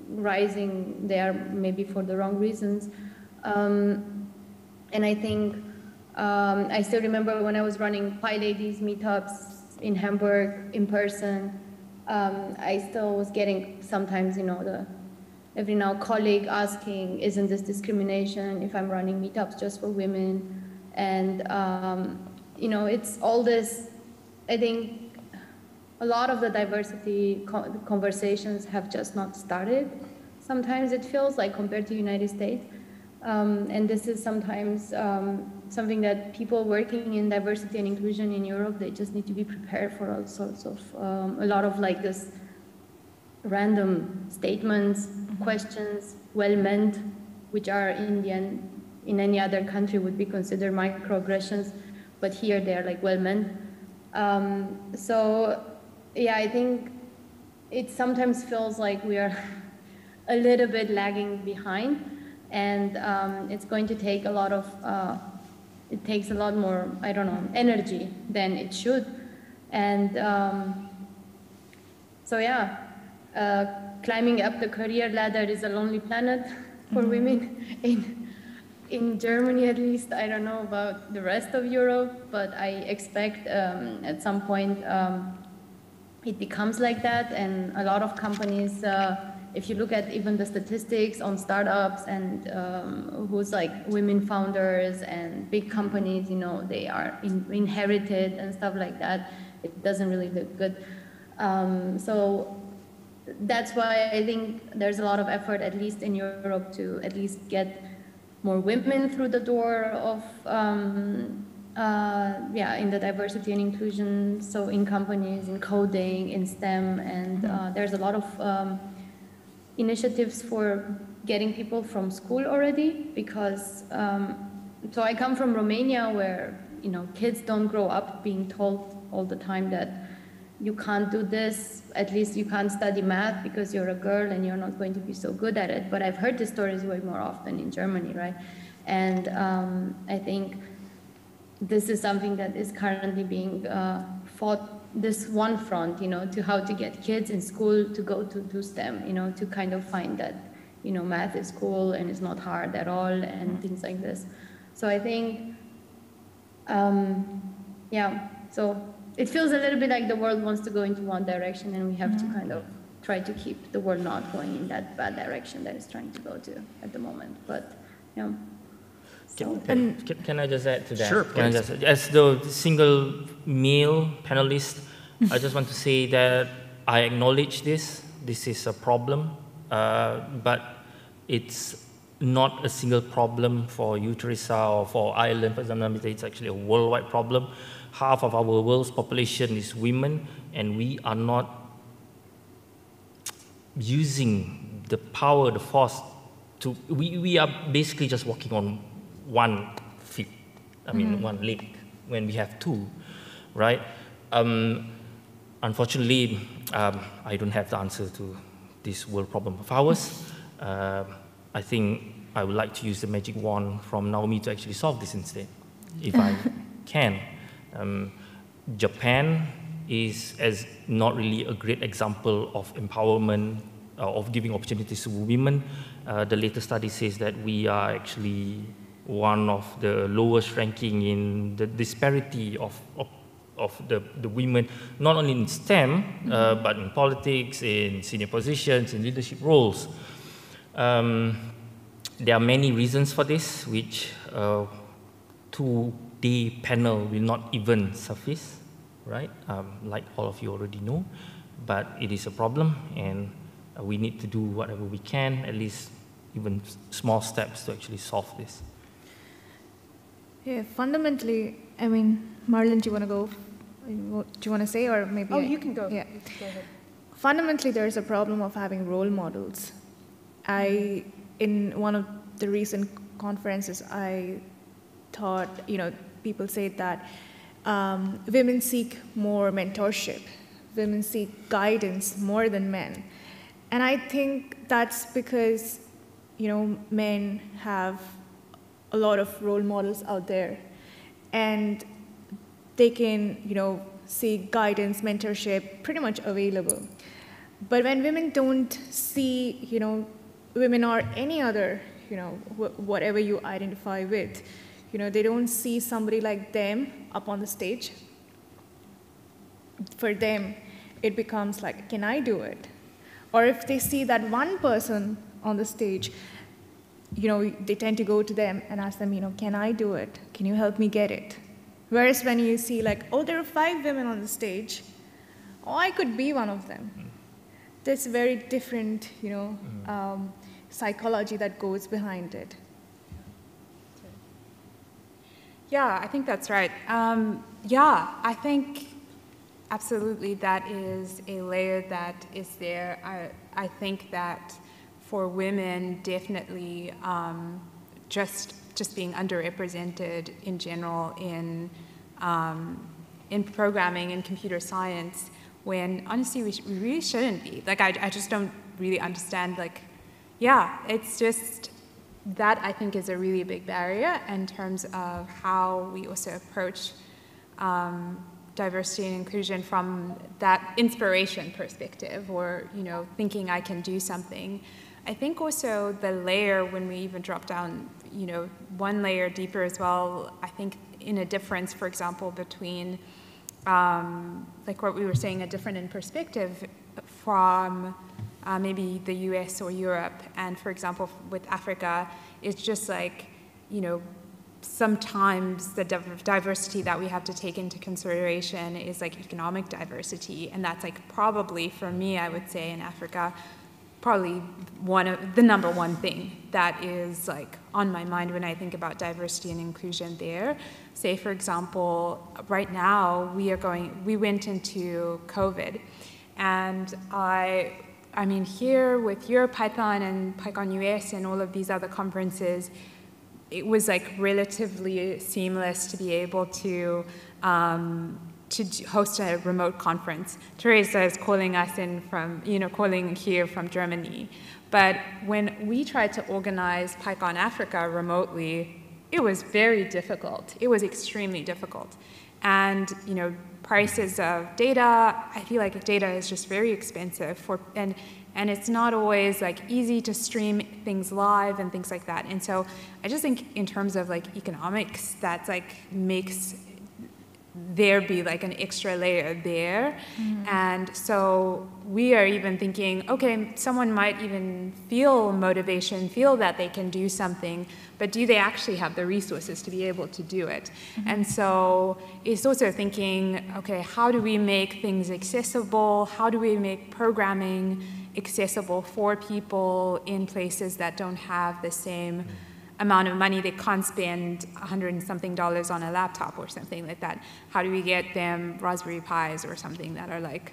rising, they are maybe for the wrong reasons. Um, and I think um, I still remember when I was running PyLadies meetups in Hamburg in person, um, I still was getting sometimes, you know, the every now colleague asking, isn't this discrimination if I'm running meetups just for women? And, um, you know, it's all this, I think a lot of the diversity conversations have just not started. Sometimes it feels like compared to United States. Um, and this is sometimes um, something that people working in diversity and inclusion in Europe, they just need to be prepared for all sorts of, um, a lot of like this random statements, mm-hmm. questions, well meant, which are in the end in any other country would be considered microaggressions, but here they're like well meant. Um, so yeah, I think it sometimes feels like we are <laughs> a little bit lagging behind, and um, it's going to take a lot of. Uh, it takes a lot more, I don't know, energy than it should, and um, so yeah, uh, climbing up the career ladder is a lonely planet <laughs> for mm-hmm. women in in Germany at least, I don't know about the rest of Europe, but I expect um, at some point um, it becomes like that. And a lot of companies, uh, if you look at even the statistics on startups and um, who's like women founders and big companies, you know, they are in, inherited and stuff like that. It doesn't really look good. Um, so that's why I think there's a lot of effort, at least in Europe, to at least get more women through the door of um, uh, yeah in the diversity and inclusion so in companies in coding in stem and uh, mm-hmm. there's a lot of um, initiatives for getting people from school already because um, so i come from romania where you know kids don't grow up being told all the time that you can't do this, at least you can't study math because you're a girl and you're not going to be so good at it. But I've heard the stories way more often in Germany, right? And um, I think this is something that is currently being uh, fought this one front, you know, to how to get kids in school to go to do STEM, you know, to kind of find that you know, math is cool and it's not hard at all and things like this. So I think, um, yeah, so it feels a little bit like the world wants to go into one direction and we have to kind of try to keep the world not going in that bad direction that it's trying to go to at the moment. But, you know, so. Can, can, can I just add to that? Sure, Can I just, as the single male panelist, I just want to say that I acknowledge this. This is a problem, uh, but it's not a single problem for Uterisa or for Ireland, for example. It's actually a worldwide problem. Half of our world's population is women, and we are not using the power, the force to, we, we are basically just walking on one feet, I mean, one leg when we have two, right? Um, unfortunately, um, I don't have the answer to this world problem of ours. Uh, I think I would like to use the magic wand from Naomi to actually solve this instead, if I <laughs> can. Um, Japan is as not really a great example of empowerment uh, of giving opportunities to women. Uh, the latest study says that we are actually one of the lowest ranking in the disparity of, of, of the, the women, not only in STEM, uh, but in politics, in senior positions, in leadership roles. Um, there are many reasons for this, which uh, two-day panel will not even suffice, right? Um, like all of you already know, but it is a problem, and uh, we need to do whatever we can, at least even small steps to actually solve this. Yeah, fundamentally, I mean, Marlene, do you want to go? Do you want to say, or maybe? Oh, I- you can go. Yeah. Go ahead. Fundamentally, there is a problem of having role models. I, in one of the recent conferences, I thought, you know, people say that um, women seek more mentorship, women seek guidance more than men. And I think that's because, you know, men have a lot of role models out there. And they can, you know, seek guidance, mentorship, pretty much available. But when women don't see, you know, women or any other, you know, wh- whatever you identify with, you know, they don't see somebody like them up on the stage. For them, it becomes like, can I do it? Or if they see that one person on the stage, you know, they tend to go to them and ask them, you know, can I do it? Can you help me get it? Whereas when you see, like, oh, there are five women on the stage, oh, I could be one of them. There's very different, you know, um, psychology that goes behind it. Yeah, I think that's right. Um, yeah, I think absolutely that is a layer that is there. I, I think that for women, definitely um, just just being underrepresented in general in um, in programming and computer science, when honestly we, sh- we really shouldn't be. Like I, I just don't really understand. Like, yeah, it's just that I think is a really big barrier in terms of how we also approach um, diversity and inclusion from that inspiration perspective or you know thinking I can do something. I think also the layer when we even drop down you know one layer deeper as well. I think in a difference, for example, between um, like what we were saying, a different in perspective from uh, maybe the US or Europe. And for example, with Africa, it's just like, you know, sometimes the diversity that we have to take into consideration is like economic diversity. And that's like probably, for me, I would say in Africa, probably one of the number one thing that is like on my mind when I think about diversity and inclusion there. Say, for example, right now we are going, we went into COVID, and I, I mean, here with EuroPython and PyCon US and all of these other conferences, it was like relatively seamless to be able to um, to host a remote conference. Tereza is calling us in from, you know, calling here from Germany. But when we tried to organize PyCon Africa remotely, it was very difficult. It was extremely difficult. And, you know, prices of data, I feel like data is just very expensive for, and and it's not always like easy to stream things live and things like that. And so I just think in terms of like economics, that's like makes there be like an extra layer there. Mm-hmm. And so we are even thinking, okay, someone might even feel motivation, feel that they can do something, but do they actually have the resources to be able to do it? Mm-hmm. And so it's also thinking, okay, how do we make things accessible? How do we make programming accessible for people in places that don't have the same amount of money they can't spend a hundred and something dollars on a laptop or something like that. How do we get them Raspberry Pis or something that are like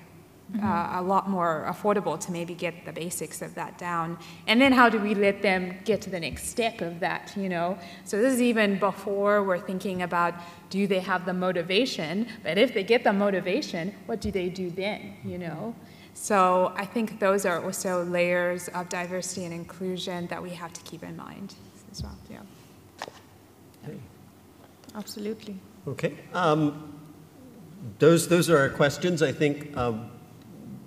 mm-hmm. uh, a lot more affordable to maybe get the basics of that down? And then how do we let them get to the next step of that, you know? So this is even before we're thinking about do they have the motivation? But if they get the motivation, what do they do then, you know? So I think those are also layers of diversity and inclusion that we have to keep in mind as well. Yeah. Okay. Absolutely. Okay. Um, those those are our questions. I think um,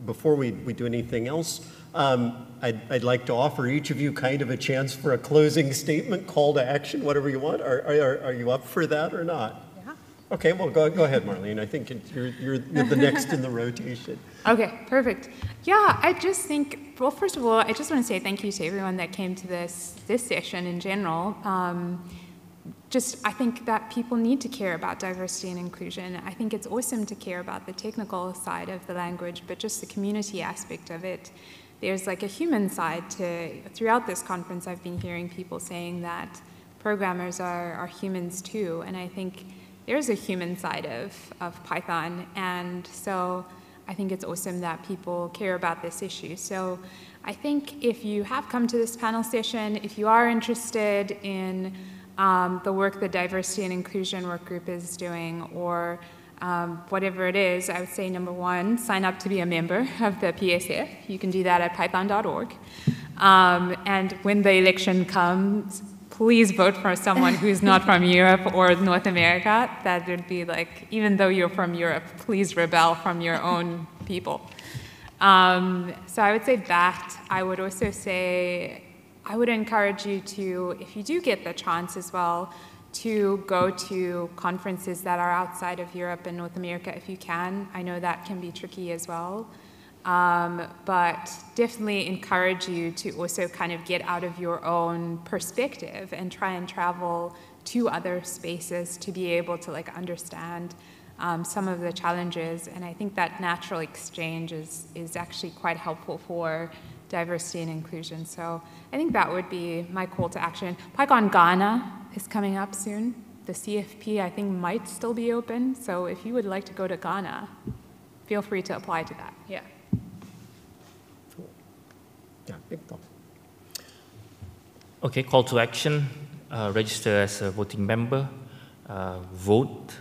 before we, we do anything else, um, I'd, I'd like to offer each of you kind of a chance for a closing statement, call to action, whatever you want. Are, are, are you up for that or not? Yeah. Okay, well, go, go ahead, Marlene. I think you're, you're, you're the next in the <laughs> rotation. Okay, perfect. Yeah, I just think, well, first of all, I just want to say thank you to everyone that came to this, this session in general. Um, just, I think that people need to care about diversity and inclusion. I think it's awesome to care about the technical side of the language, but just the community aspect of it. There's like a human side to, throughout this conference, I've been hearing people saying that programmers are, are humans too, and I think there's a human side of, of Python, and so I think it's awesome that people care about this issue. So I think if you have come to this panel session, if you are interested in um, the work the Diversity and Inclusion Work Group is doing, or um, whatever it is, I would say number one, sign up to be a member of the PSF. You can do that at python.org. Um, and when the election comes, please vote for someone who's not from Europe or North America. That would be like, even though you're from Europe, please rebel from your own people. Um, so I would say that. I would also say, I would encourage you to, if you do get the chance as well, to go to conferences that are outside of Europe and North America if you can. I know that can be tricky as well. Um, but definitely encourage you to also kind of get out of your own perspective and try and travel to other spaces to be able to like understand um, some of the challenges. And I think that natural exchange is, is actually quite helpful for diversity and inclusion. So I think that would be my call to action. PyCon Ghana is coming up soon. The CFP, I think, might still be open. So if you would like to go to Ghana, feel free to apply to that. Yeah. Yeah, Victor. Okay, call to action. Uh, register as a voting member, uh, vote,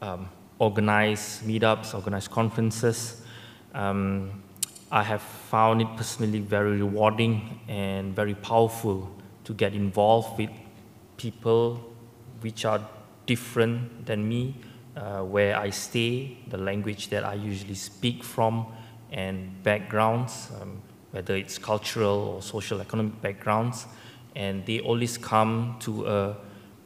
um, organize meetups, organize conferences. Um, I have found it personally very rewarding and very powerful to get involved with people which are different than me, uh, where I stay, the language that I usually speak from, and backgrounds. Um, whether it's cultural or social economic backgrounds, and they always come to a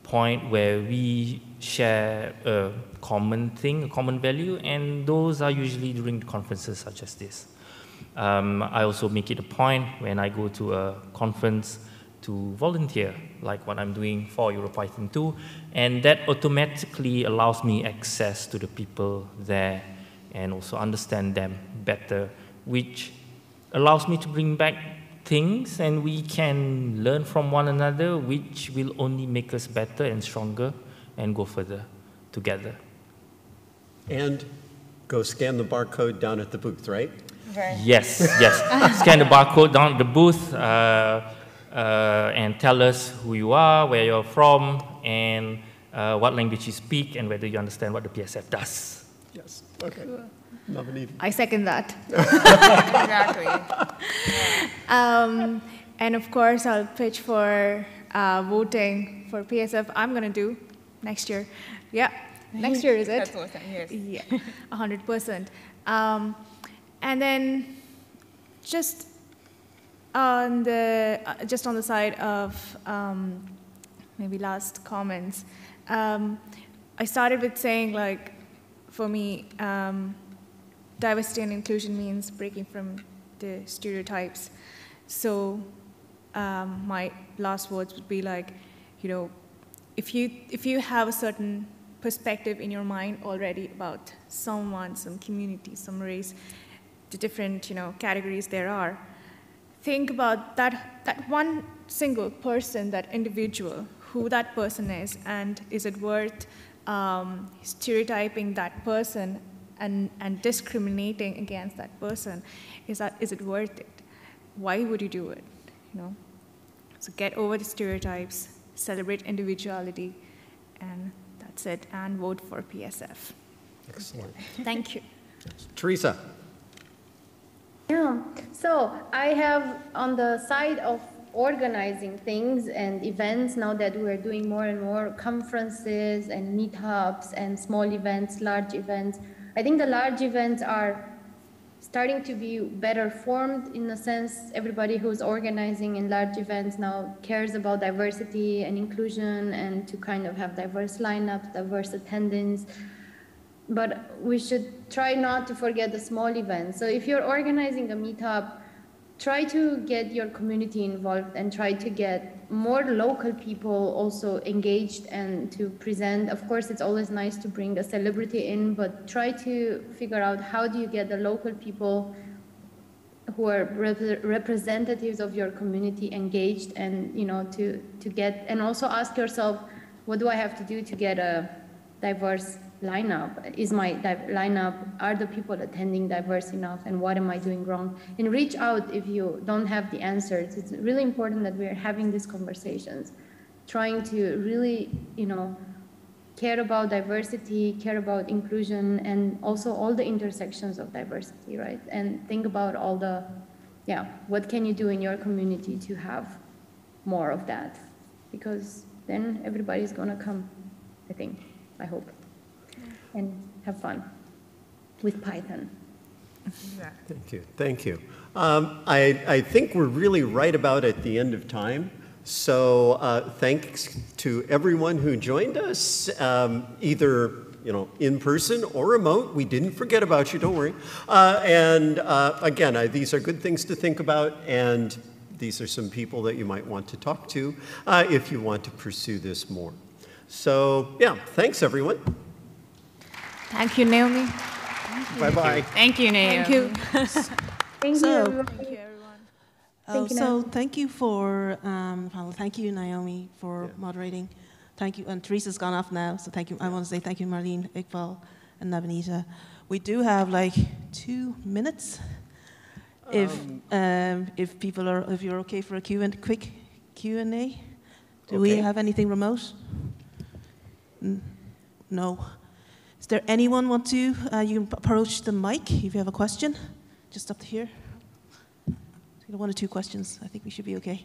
point where we share a common thing, a common value, and those are usually during conferences such as this. Um, I also make it a point when I go to a conference to volunteer, like what I'm doing for EuroPython 2, and that automatically allows me access to the people there and also understand them better, which allows me to bring back things and we can learn from one another, which will only make us better and stronger and go further together. And go scan the barcode down at the booth, right? Right. Yes, yes. <laughs> scan the barcode down at the booth uh, uh, and tell us who you are, where you're from, and uh, what language you speak, and whether you understand what the PSF does. Yes. Okay. Cool. I second that. exactly. <laughs> Um, and of course, I'll pitch for uh, voting for PSF. I'm going to do next year. Yeah, next year is it? That's awesome. Yes. Yeah, hundred percent. Um, and then just On the, uh, just on the side of um, maybe last comments, um, I started with saying like, for me, um, diversity and inclusion means breaking from the stereotypes. So um, my last words would be like, you know, if you if you have a certain perspective in your mind already about someone, some community, some race, the different you know categories there are, think about that that one single person, that individual, who that person is, and is it worth um, stereotyping that person and, and discriminating against that person? Is that is it worth it? Why would you do it? You know. So get over the stereotypes, celebrate individuality, and that's it. And vote for PSF. Excellent. Thank you. Tereza? Yeah, so I have on the side of organizing things and events now that we're doing more and more conferences and meetups and small events, large events. I think the large events are starting to be better formed in a sense. Everybody who's organizing in large events now cares about diversity and inclusion and to kind of have diverse lineups, diverse attendance but we should try not to forget the small events. So if you're organizing a meetup, try to get your community involved and try to get more local people also engaged and to present. Of course, it's always nice to bring a celebrity in, but try to figure out how do you get the local people who are rep- representatives of your community engaged and you know to to get and also ask yourself what do i have to do to get a diverse lineup? Is my lineup, are the people attending diverse enough and what am I doing wrong? And reach out if you don't have the answers. It's really important that we're having these conversations, trying to really, you know, care about diversity, care about inclusion, and also all the intersections of diversity, right? And think about all the, yeah, what can you do in your community to have more of that? Because then everybody's gonna come, I think, I hope and have fun with Python. Thank you, thank you. Um, I, I think we're really right about at the end of time. So uh, thanks to everyone who joined us, um, either you know in person or remote. We didn't forget about you. Don't worry. Uh, and uh, again, I, these are good things to think about, and these are some people that you might want to talk to uh, if you want to pursue this more. So yeah, thanks everyone. Thank you, Naomi. Bye bye. Thank you, Naomi. Thank you. <laughs> Thank So- you. Thank you, everyone. Oh, Thank you, so Naomi. thank you for um, panel. Thank you, Naomi, for moderating. Thank you, and Tereza's gone off now, so thank you. I want to say thank you, Marlene, Iqbal, and Nabanita. We do have like two minutes. If um, if people are, if you're okay for a Q and quick Q and A, do we have anything remote? N- No. Is there anyone want to? Uh, you can approach the mic if you have a question. Just up here. One or two questions. I think we should be okay.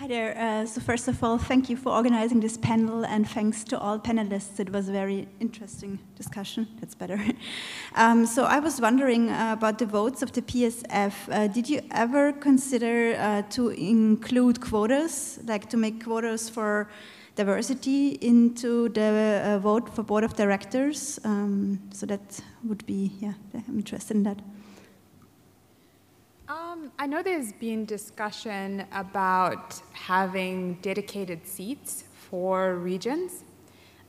Hi there. Uh, so first of all, thank you for organizing this panel, and thanks to all panelists. It was a very interesting discussion. That's better. <laughs> um, so I was wondering uh, about the votes of the PSF. Uh, did you ever consider uh, to include quotas, like to make quotas for diversity into the uh, vote for board of directors? Um, so that would be, yeah, I'm interested in that. Um, I know there's been discussion about having dedicated seats for regions.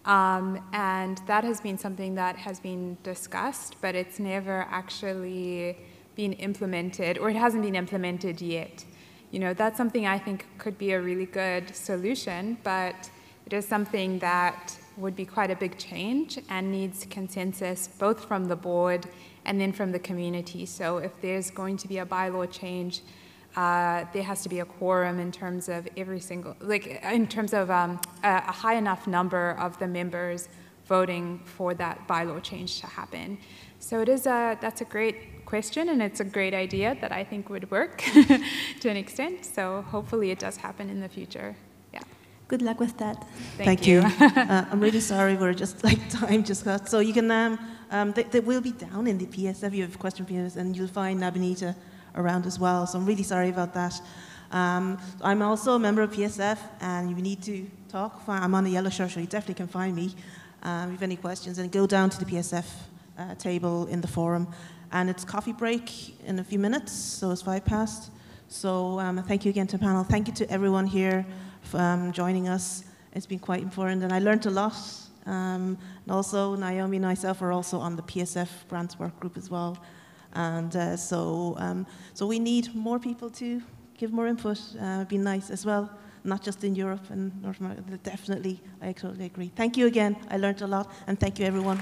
Um, and that has been something that has been discussed, but it's never actually been implemented, or it hasn't been implemented yet. You know, that's something I think could be a really good solution, but it is something that would be quite a big change and needs consensus both from the board and then from the community. So if there's going to be a bylaw change, uh, there has to be a quorum in terms of every single, like in terms of um, a, a high enough number of the members voting for that bylaw change to happen. So it is a, that's a great question and it's a great idea that I think would work <laughs> to an extent. So hopefully it does happen in the future. Yeah. Good luck with that. Thank, you. <laughs> uh, I'm really sorry, we're just like <laughs> time just got. So you can, um, um, they, they will be down in the PSF. If you have a question us, and you'll find Nabanita around as well. So I'm really sorry about that. Um, I'm also a member of PSF, and you need to talk. I'm on the yellow shirt, so you definitely can find me um, if you have any questions. And go down to the PSF uh, table in the forum. And it's coffee break in a few minutes, so it's five past. So um, thank you again to the panel. Thank you to everyone here for um, joining us. It's been quite important, and I learned a lot. Um, and also, Naomi and myself are also on the PSF grants work group as well. And uh, so, um, so we need more people to give more input. Uh, be nice as well, not just in Europe and North America. Definitely, I totally agree. Thank you again. I learned a lot, and thank you, everyone.